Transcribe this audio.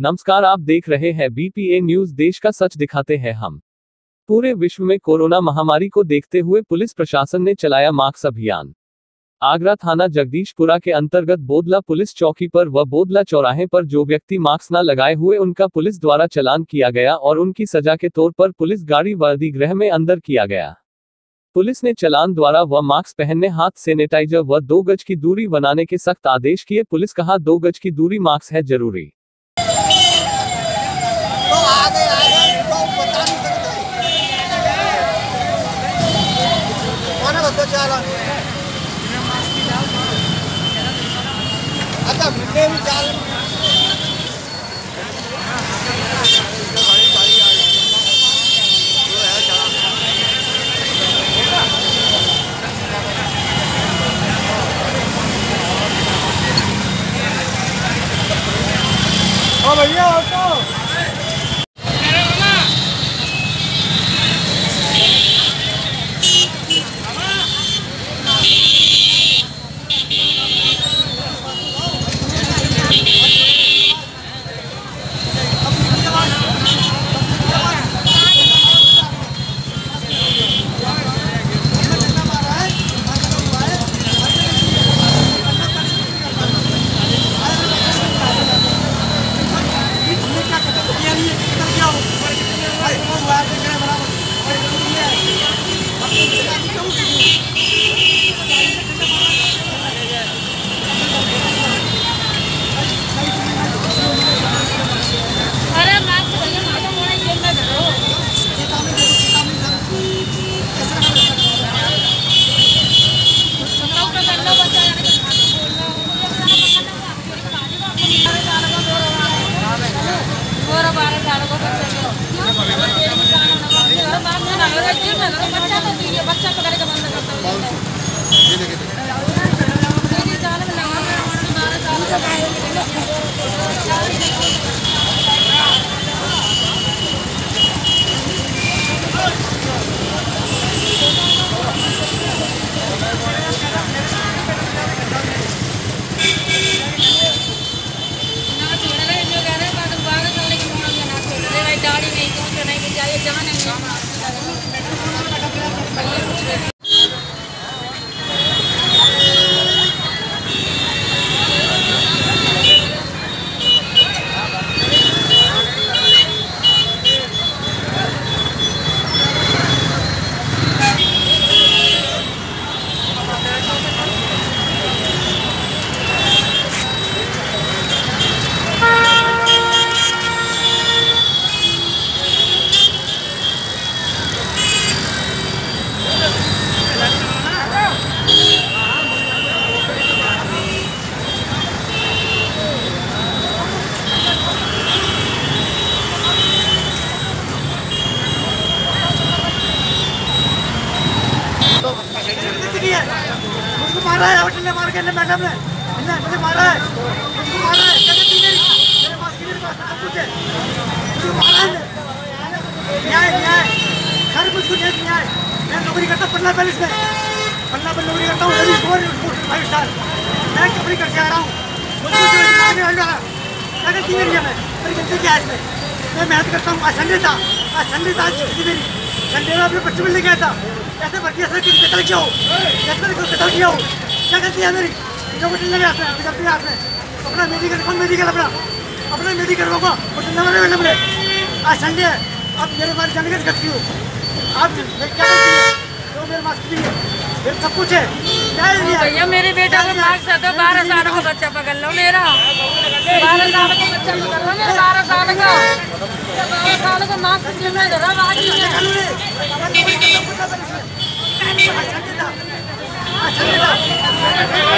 नमस्कार, आप देख रहे हैं बीपीए न्यूज़ देश का सच दिखाते हैं हम। पूरे विश्व में कोरोना महामारी को देखते हुए पुलिस प्रशासन ने चलाया मास्क अभियान। आगरा थाना जगदीशपुरा के अंतर्गत बोदला पुलिस चौकी पर व बोदला चौराहे पर जो व्यक्ति मास्क न लगाए हुए, उनका पुलिस द्वारा चलान किया गया और उनकी सजा के तौर पर पुलिस गाड़ी वर्दी गृह में अंदर किया गया। पुलिस ने चलान द्वारा व मास्क पहनने, हाथ सैनिटाइजर व दो गज की दूरी बनाने के सख्त आदेश किए। पुलिस कहा, दो गज की दूरी मास्क है ज़रूरी। आगे आगे। तो बता नहीं सकते कौन बच्चा चाला अच्छा मिलने भी चाल। भैया ऑटो अरे मास्क भैया मास्क मोड़ा जेब में धरो बताओ तो कर लो बच्चा यार कि मास्क बोलो बारह साल को बच्चे को बात में ना लगा जेब में धरो बच्चा तो दीजिए बच्चा पकड़ के बंद कर दो तेरी साल में लगा बारह साल ना छोड़ने जो कह रहे हैं बात बारह साल की उम्र में ना छोड़ने दाढ़ी नहीं कुछ नहीं जान मुझको मारा है होटल ने मार के मैडम ने इन्हें मुझे मारा है। मुझको मारा है। कहती है मेरे पास किसी पास सब कुछ है। मुझको मारा है। न्याय न्याय। सर मुझको न्याय न्याय। मैं नौकरी करता पन्ना पैलेस में। पन्ना पर नौकरी करता हूँ रवि स्टार मैं करके आ रहा हूँ। क्या है, मैं क्या है। मैं मेहनत करता हूँ। था। था मेरी। संडे में अपने बच्चे मिलने गया था। ऐसे भर्ती ऐसे कि कतल किया हो? ऐसे को कतल किया हो क्या गलती है मेरी? जो होटल लगे आपने अभी गलती है आपने अपना मेडिकल कौन मेडिकल अपना? अपना मेडिकल होगा होटल लगा मैंने मैंने आज संडे है आप मेरे बारे जाने का करती हो। आप मैं क्या करती है? जो मेरे पास की है मेरे सब कुछ है। क्या भैया मेरे बेटा को मार्क्स बारह साल का बच्चा पकड़ लो मेरा। बारह साल का बच्चा पकड़ लो मेरा बारह साल का। का मार्क्स जेब में धरा बाजी है हूँ, पन्ना पैलेस